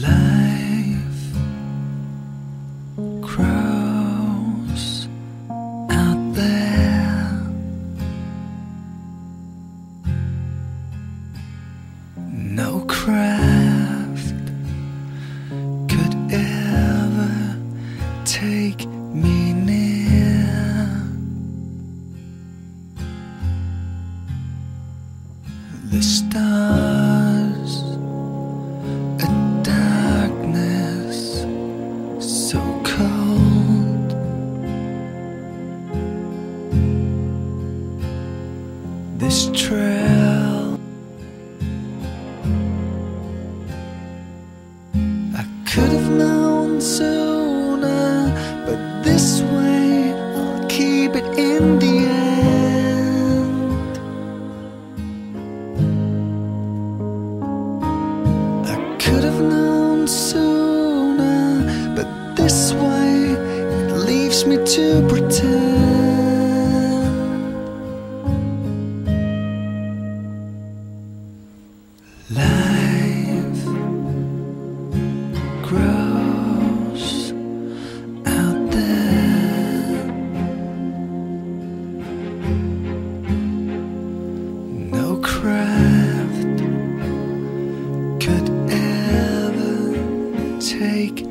Life out there. No craft could ever take me near. The stars. this trail. I could have known so grows out there. No craft could ever take